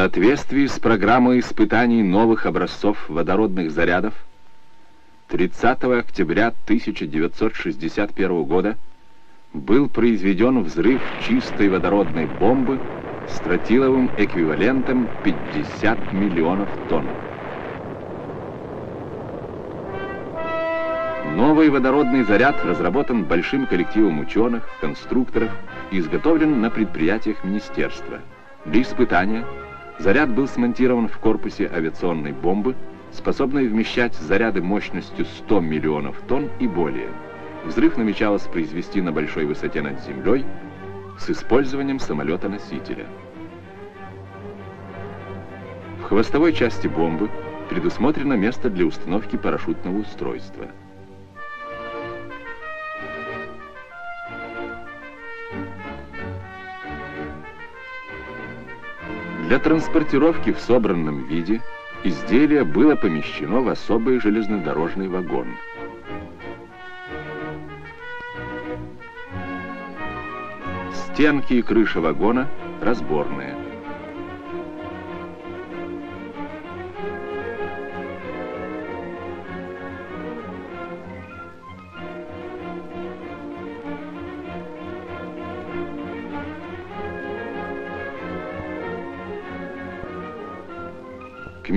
соответствии с программой испытаний новых образцов водородных зарядов 30 октября 1961 года был произведен взрыв чистой водородной бомбы с тротиловым эквивалентом 50 миллионов тонн. Новый водородный заряд разработан большим коллективом ученых, конструкторов и изготовлен на предприятиях министерства. Для испытания заряд был смонтирован в корпусе авиационной бомбы, способной вмещать заряды мощностью 100 миллионов тонн и более. Взрыв намечалось произвести на большой высоте над землей с использованием самолета-носителя. В хвостовой части бомбы предусмотрено место для установки парашютного устройства. Для транспортировки в собранном виде изделие было помещено в особый железнодорожный вагон – Стенки и крыша вагона разборные.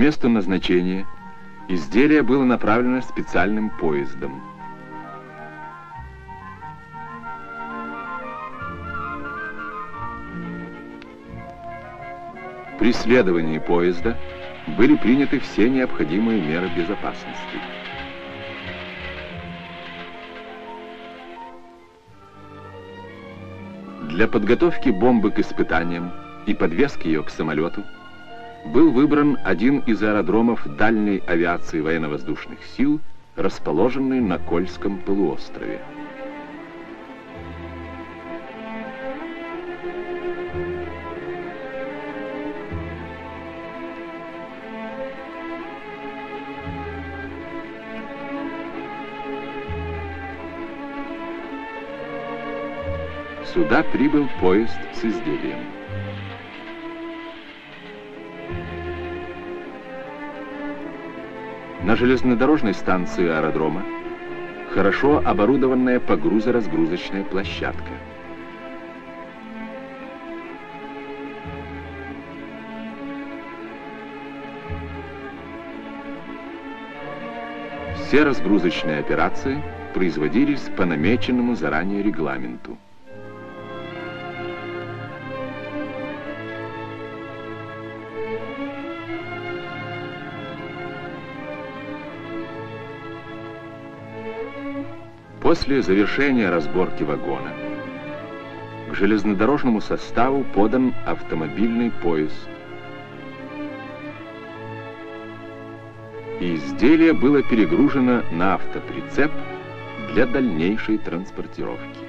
Месту назначения изделие было направлено специальным поездом. При следовании поезда были приняты все необходимые меры безопасности. Для подготовки бомбы к испытаниям и подвески ее к самолету был выбран один из аэродромов дальней авиации военно-воздушных сил, расположенный на Кольском полуострове. Сюда прибыл поезд с изделием. На железнодорожной станции аэродрома хорошо оборудованная погрузо-разгрузочная площадка. Все разгрузочные операции производились по намеченному заранее регламенту. После завершения разборки вагона к железнодорожному составу подан автомобильный поезд. И изделие было перегружено на автоприцеп для дальнейшей транспортировки.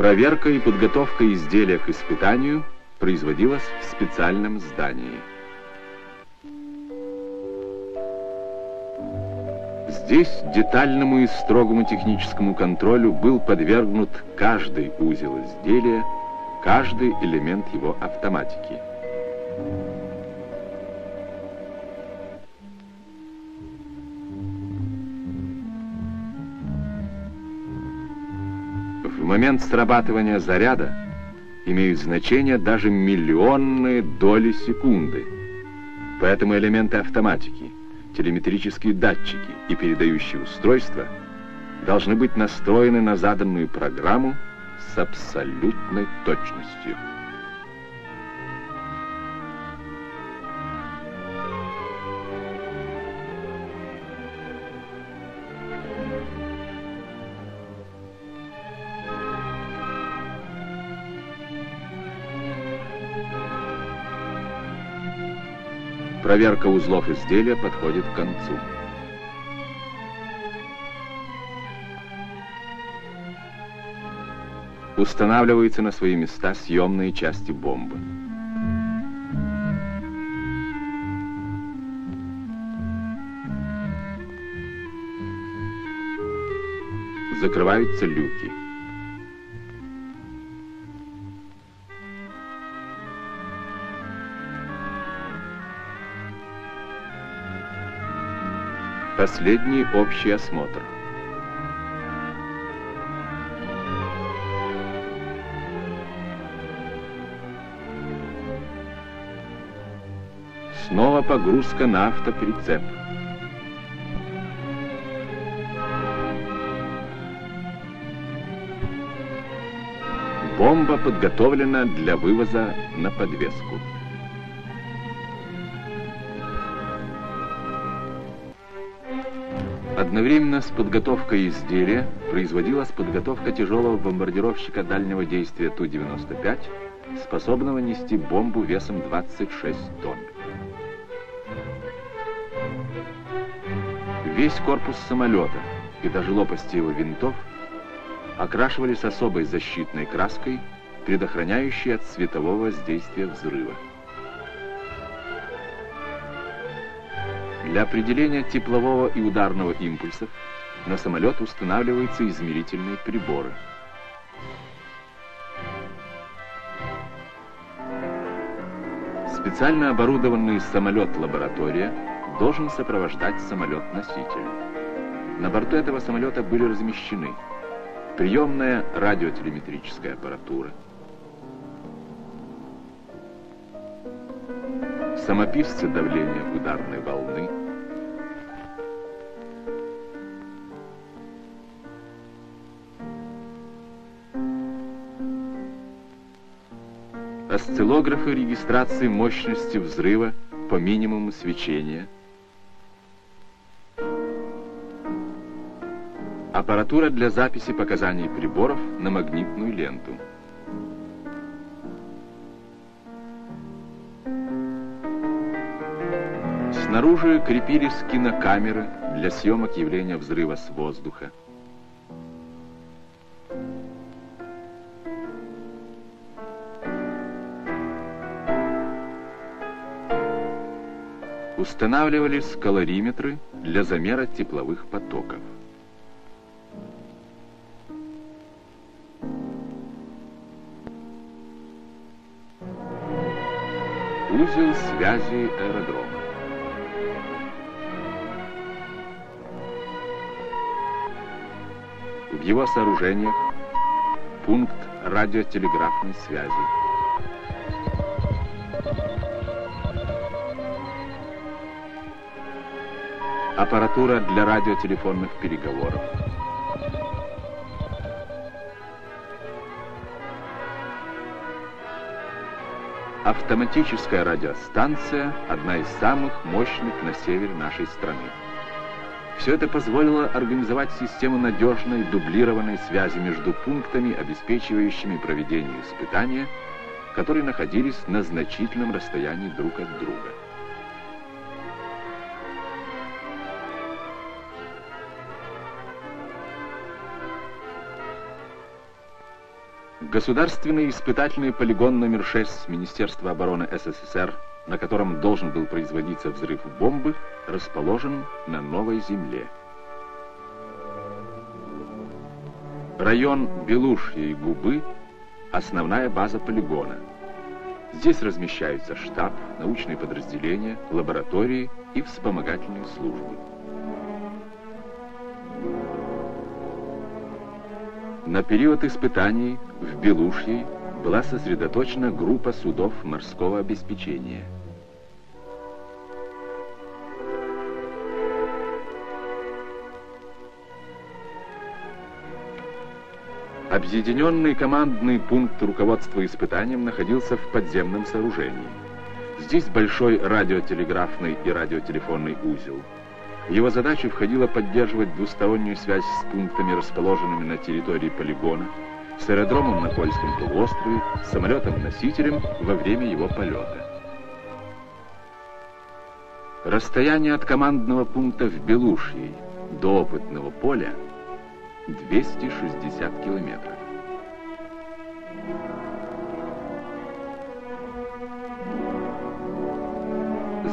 Проверка и подготовка изделия к испытанию производилась в специальном здании. Здесь детальному и строгому техническому контролю был подвергнут каждый узел изделия, каждый элемент его автоматики. Момент срабатывания заряда имеют значение даже миллионные доли секунды. Поэтому элементы автоматики, телеметрические датчики и передающие устройства должны быть настроены на заданную программу с абсолютной точностью. Проверка узлов изделия подходит к концу. Устанавливаются на свои места съемные части бомбы. Закрываются люки. Последний общий осмотр. Снова погрузка на автоприцеп. Бомба подготовлена для вывоза на подвеску. Одновременно с подготовкой изделия производилась подготовка тяжелого бомбардировщика дальнего действия Ту-95, способного нести бомбу весом 26 тонн. Весь корпус самолета и даже лопасти его винтов окрашивались особой защитной краской, предохраняющей от светового воздействия взрыва. Для определения теплового и ударного импульсов на самолет устанавливаются измерительные приборы. Специально оборудованный самолет-лаборатория должен сопровождать самолет-носитель. На борту этого самолета были размещены приемная радиотелеметрическая аппаратура, самописцы давления ударной волны, осциллографы регистрации мощности взрыва по минимуму свечения – Аппаратура для записи показаний приборов на магнитную ленту. Снаружи крепились кинокамеры для съемок явления взрыва с воздуха. Устанавливались калориметры для замера тепловых потоков. узел связи аэродрома. В его сооружениях пункт радиотелеграфной связи. Аппаратура для радиотелефонных переговоров. Автоматическая радиостанция – одна из самых мощных на севере нашей страны. Все это позволило организовать систему надежной дублированной связи между пунктами, обеспечивающими проведение испытания, которые находились на значительном расстоянии друг от друга. Государственный испытательный полигон номер 6 Министерства обороны СССР, на котором должен был производиться взрыв бомбы, расположен на Новой Земле. Район Белушья и Губы – основная база полигона. Здесь размещаются штаб, научные подразделения, лаборатории и вспомогательные службы. На период испытаний в Белушье была сосредоточена группа судов морского обеспечения. Объединенный командный пункт руководства испытанием находился в подземном сооружении. Здесь большой радиотелеграфный и радиотелефонный узел – его задача входила поддерживать двустороннюю связь с пунктами, расположенными на территории полигона, с аэродромом на Кольском полуострове, с самолетом-носителем во время его полета. Расстояние от командного пункта в Белушьей до опытного поля 260 километров.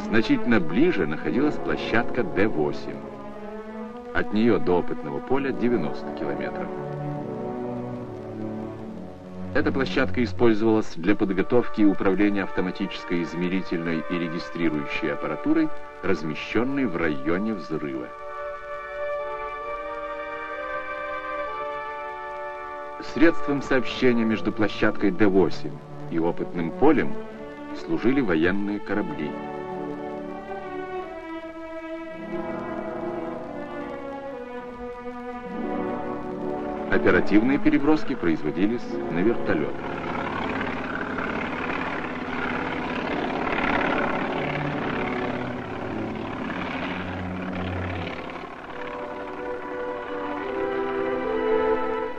Значительно ближе находилась площадка Д-8. От нее до опытного поля 90 километров. Эта площадка использовалась для подготовки и управления автоматической измерительной и регистрирующей аппаратурой, размещенной в районе взрыва. Средством сообщения между площадкой Д-8 и опытным полем служили военные корабли. Оперативные переброски производились на вертолетах.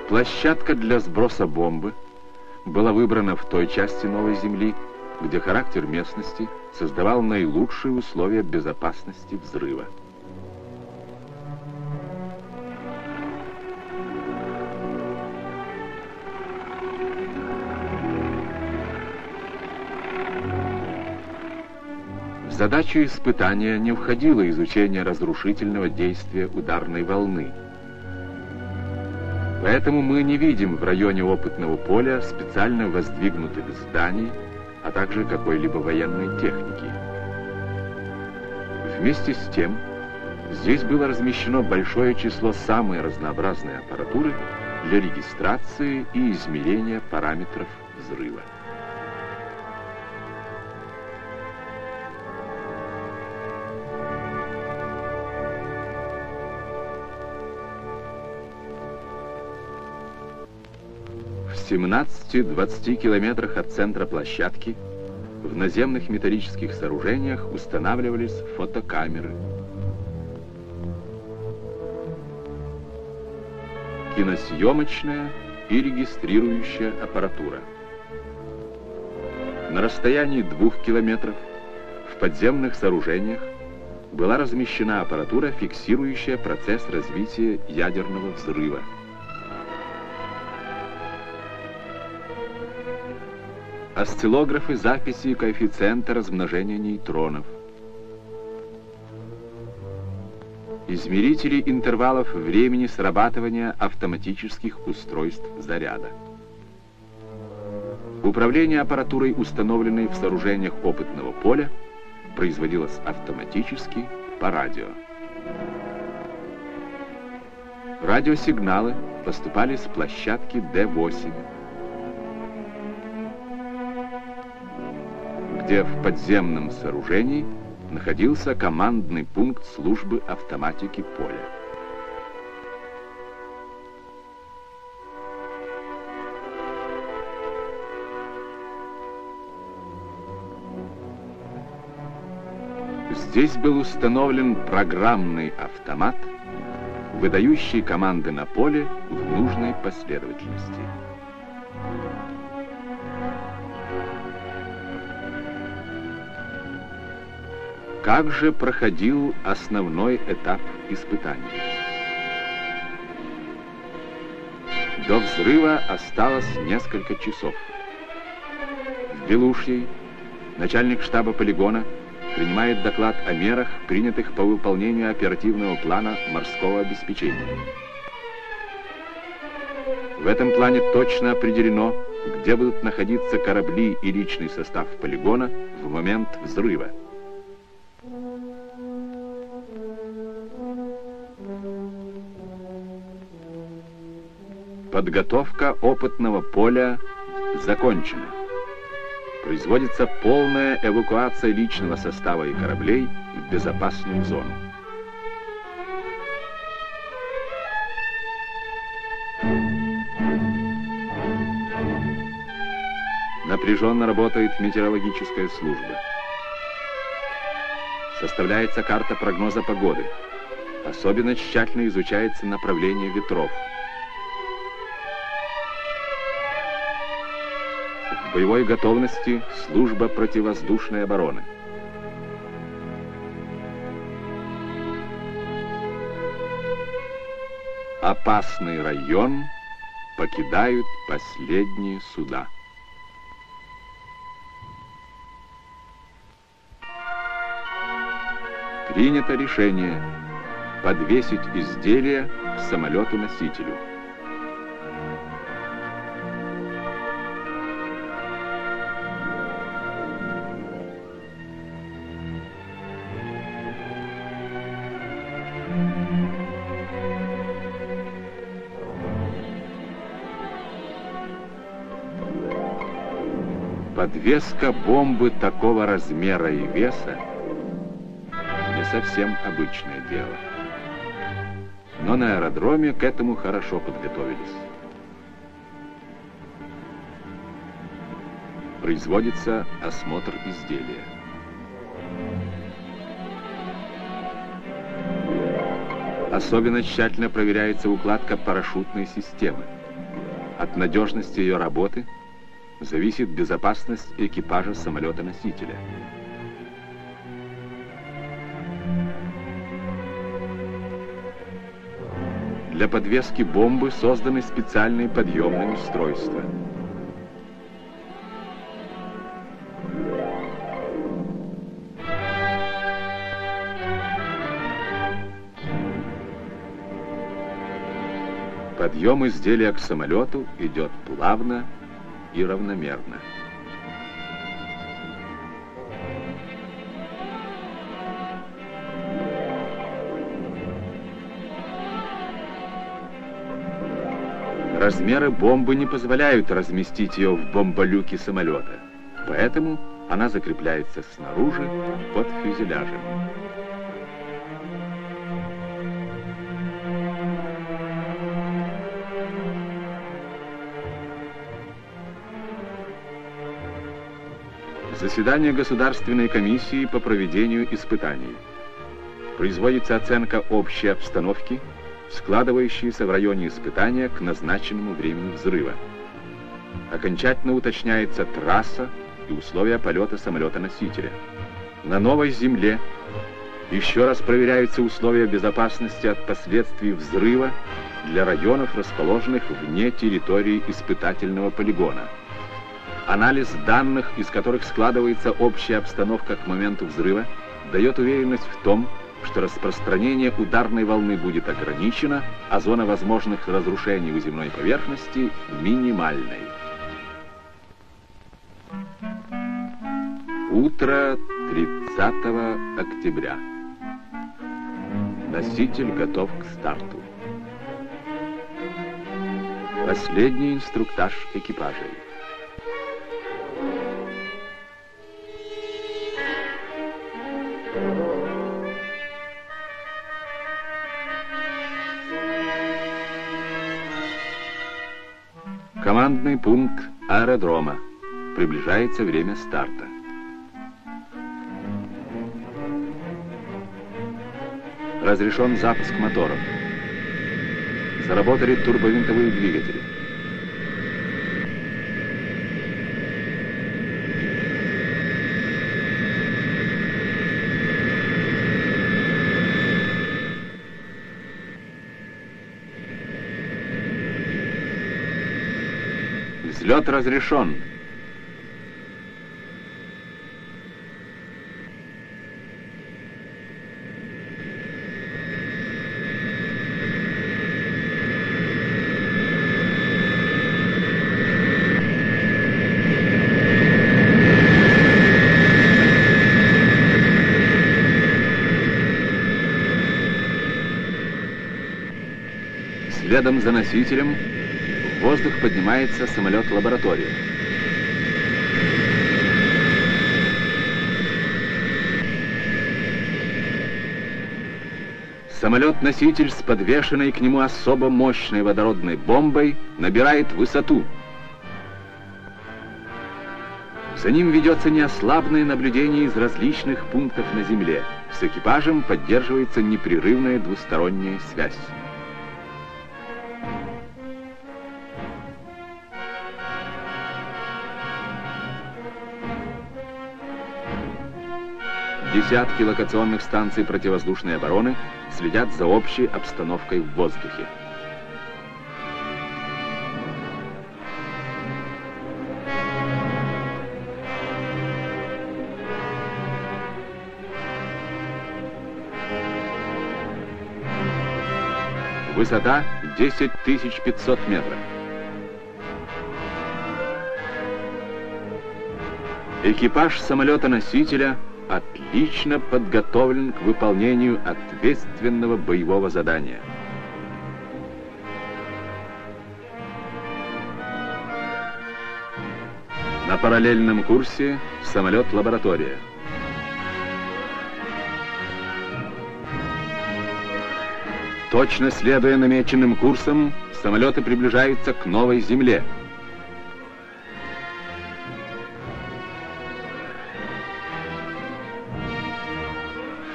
Площадка для сброса бомбы была выбрана в той части Новой Земли, где характер местности создавал наилучшие условия безопасности взрыва. Задачу испытания не входило изучение разрушительного действия ударной волны. Поэтому мы не видим в районе опытного поля специально воздвигнутых зданий, а также какой-либо военной техники. Вместе с тем, здесь было размещено большое число самой разнообразной аппаратуры для регистрации и измерения параметров взрыва. 17-20 километрах от центра площадки в наземных металлических сооружениях устанавливались фотокамеры. Киносъемочная и регистрирующая аппаратура. На расстоянии двух километров в подземных сооружениях была размещена аппаратура, фиксирующая процесс развития ядерного взрыва. Осциллографы записи коэффициента размножения нейтронов, измерители интервалов времени срабатывания автоматических устройств заряда. Управление аппаратурой, установленной в сооружениях опытного поля, производилось автоматически по радио. Радиосигналы поступали с площадки Д-8, где в подземном сооружении находился командный пункт службы автоматики поля. Здесь был установлен программный автомат, выдающий команды на поле в нужной последовательности. Как же проходил основной этап испытаний? До взрыва осталось несколько часов. В Белушьей начальник штаба полигона принимает доклад о мерах, принятых по выполнению оперативного плана морского обеспечения. В этом плане точно определено, где будут находиться корабли и личный состав полигона в момент взрыва. Подготовка опытного поля закончена. Производится полная эвакуация личного состава и кораблей в безопасную зону. Напряженно работает метеорологическая служба. Составляется карта прогноза погоды. Особенно тщательно изучается направление ветров – Боевой готовности служба противовоздушной обороны. Опасный район покидают последние суда. Принято решение подвесить изделие к самолету-носителю. Подвеска бомбы такого размера и веса не совсем обычное дело. Но на аэродроме к этому хорошо подготовились. Производится осмотр изделия. Особенно тщательно проверяется укладка парашютной системы. От надежности ее работы – зависит безопасность экипажа самолета-носителя. Для подвески бомбы созданы специальные подъемные устройства. Подъем изделия к самолету идет плавно и равномерно. Размеры бомбы не позволяют разместить ее в бомболюке самолета, поэтому она закрепляется снаружи под фюзеляжем. Заседание Государственной комиссии по проведению испытаний. Производится оценка общей обстановки, складывающейся в районе испытания к назначенному времени взрыва. Окончательно уточняется трасса и условия полета самолета-носителя. На новой земле еще раз проверяются условия безопасности от последствий взрыва для районов, расположенных вне территории испытательного полигона – Анализ данных, из которых складывается общая обстановка к моменту взрыва, дает уверенность в том, что распространение ударной волны будет ограничено, а зона возможных разрушений у земной поверхности минимальной. Утро 30 октября. Носитель готов к старту. Последний инструктаж экипажей. Командный пункт аэродрома. Приближается время старта. Разрешен запуск моторов. Заработали турбовинтовые двигатели. Взлет разрешен. Следом за носителем воздух поднимается самолет-лаборатория. Самолет-носитель с подвешенной к нему особо мощной водородной бомбой набирает высоту. За ним ведется неослабное наблюдение из различных пунктов на Земле. С экипажем поддерживается непрерывная двусторонняя связь. Десятки локационных станций противовоздушной обороны следят за общей обстановкой в воздухе. Высота 10 500 метров. Экипаж самолета-носителя отлично подготовлен к выполнению ответственного боевого задания. На параллельном курсе самолет-лаборатория. Точно следуя намеченным курсом, самолеты приближаются к новой Земле.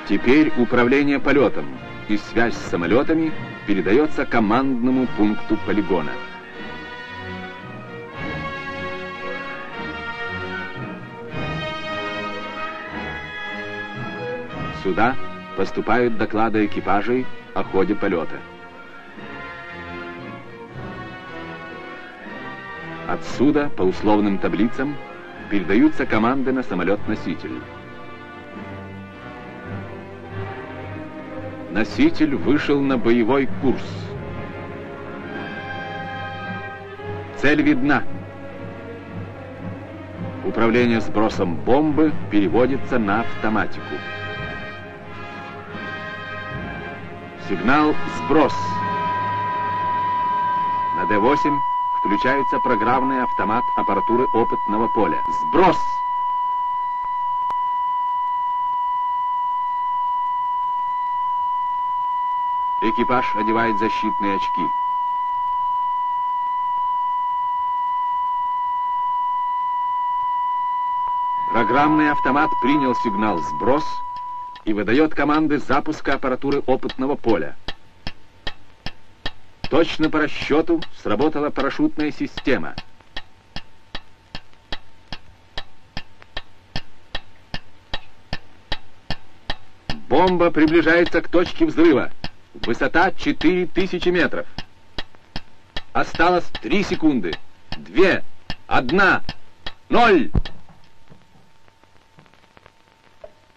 Теперь управление полетом и связь с самолетами передается командному пункту полигона. Сюда поступают доклады экипажей о ходе полета. Отсюда, по условным таблицам, передаются команды на самолет-носитель. Носитель вышел на боевой курс. Цель видна. Управление сбросом бомбы переводится на автоматику. Сигнал «Сброс». На Д-8 включается программный автомат аппаратуры опытного поля. «Сброс!» Экипаж одевает защитные очки. Программный автомат принял сигнал «Сброс» и выдает команды запуска аппаратуры опытного поля. Точно по расчету сработала парашютная система. Бомба приближается к точке взрыва. Высота 4000 метров. Осталось 3 секунды. 2, 1, 0.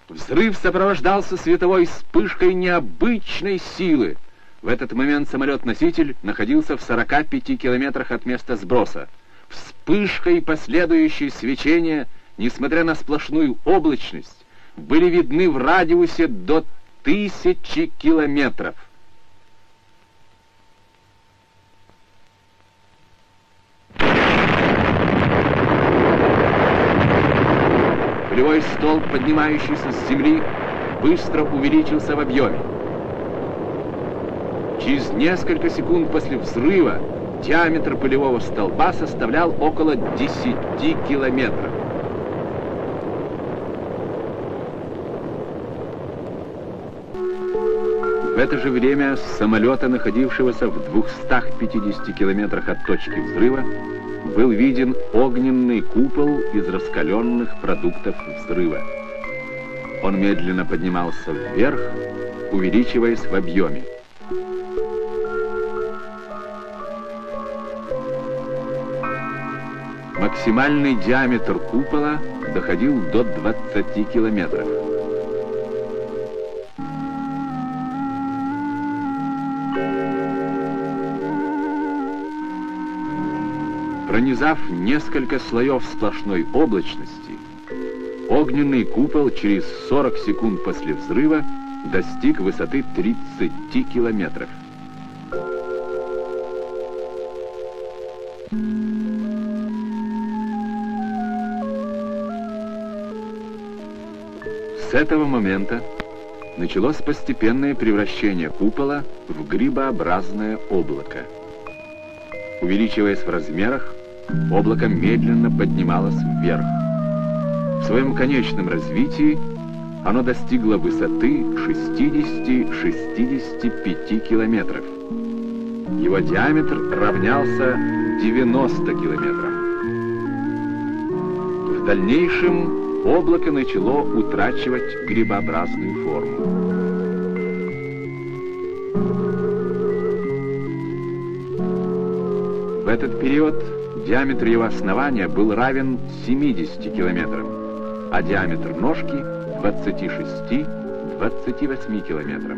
Взрыв сопровождался световой вспышкой необычной силы. В этот момент самолет-носитель находился в 45 километрах от места сброса. Вспышка и последующее свечение, несмотря на сплошную облачность, были видны в радиусе до тысячи километров. Полевой столб, поднимающийся с земли, быстро увеличился в объеме. Через несколько секунд после взрыва диаметр полевого столба составлял около 10 километров. В это же время с самолета, находившегося в 250 километрах от точки взрыва, был виден огненный купол из раскаленных продуктов взрыва. Он медленно поднимался вверх, увеличиваясь в объеме. Максимальный диаметр купола доходил до 20 километров. Пронизав несколько слоев сплошной облачности, огненный купол через 40 секунд после взрыва достиг высоты 30 километров. С этого момента началось постепенное превращение купола в грибообразное облако. Увеличиваясь в размерах, облако медленно поднималось вверх. В своем конечном развитии оно достигло высоты 60-65 километров. Его диаметр равнялся 90 километрам. В дальнейшем облако начало утрачивать грибообразную форму. В этот период диаметр его основания был равен 70 километрам, а диаметр ножки 26-28 километрам.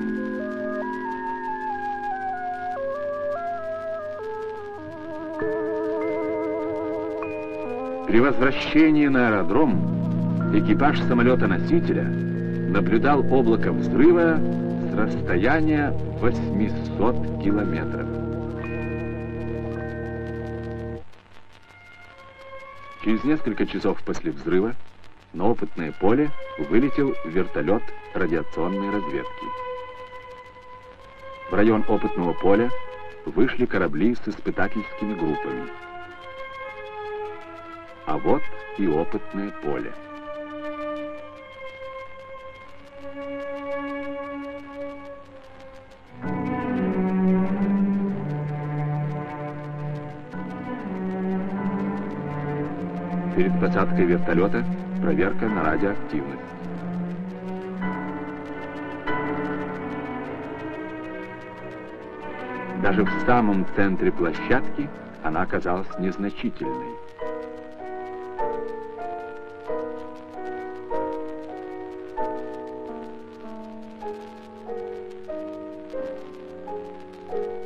При возвращении на аэродром экипаж самолета-носителя наблюдал облако взрыва с расстояния 800 километров. Через несколько часов после взрыва на опытное поле вылетел вертолет радиационной разведки. В район опытного поля вышли корабли с испытательскими группами. А вот и опытное поле. Перед посадкой вертолета проверка на радиоактивность. Даже в самом центре площадки она оказалась незначительной.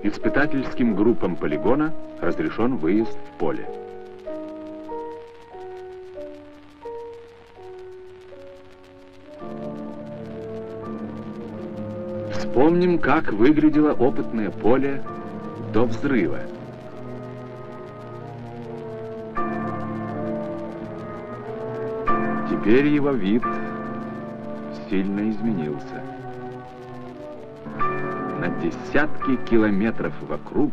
Испытательским группам полигона разрешен выезд в поле. Вспомним, как выглядело опытное поле до взрыва. Теперь его вид сильно изменился. На десятки километров вокруг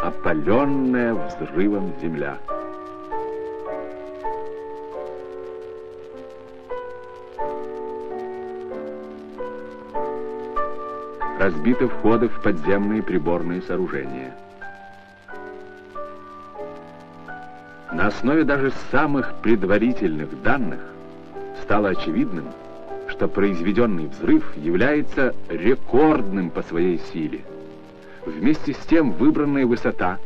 опаленная взрывом земля. Разбиты входы в подземные приборные сооружения. На основе даже самых предварительных данных стало очевидным, что произведенный взрыв является рекордным по своей силе. Вместе с тем выбранная высота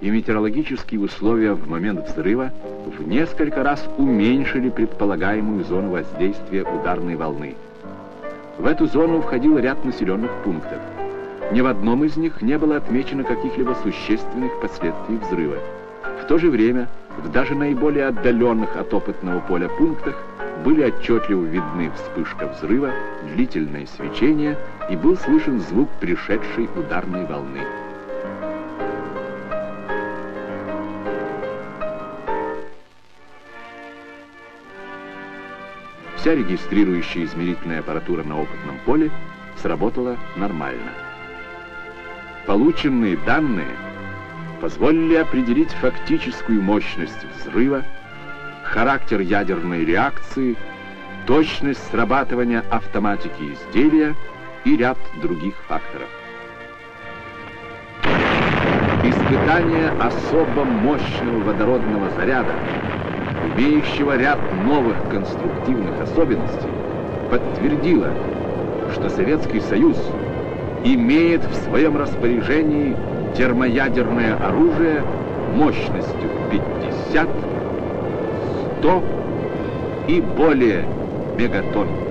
и метеорологические условия в момент взрыва в несколько раз уменьшили предполагаемую зону воздействия ударной волны. В эту зону входил ряд населенных пунктов. Ни в одном из них не было отмечено каких-либо существенных последствий взрыва. В то же время в даже наиболее отдаленных от опытного поля пунктах были отчетливо видны вспышка взрыва, длительное свечение и был слышен звук пришедшей ударной волны. Вся регистрирующая измерительная аппаратура на опытном поле сработала нормально. Полученные данные позволили определить фактическую мощность взрыва, характер ядерной реакции, точность срабатывания автоматики изделия и ряд других факторов. Испытание особо мощного водородного заряда имеющего ряд новых конструктивных особенностей, подтвердила, что Советский Союз имеет в своем распоряжении термоядерное оружие мощностью 50, 100 и более мегатонн.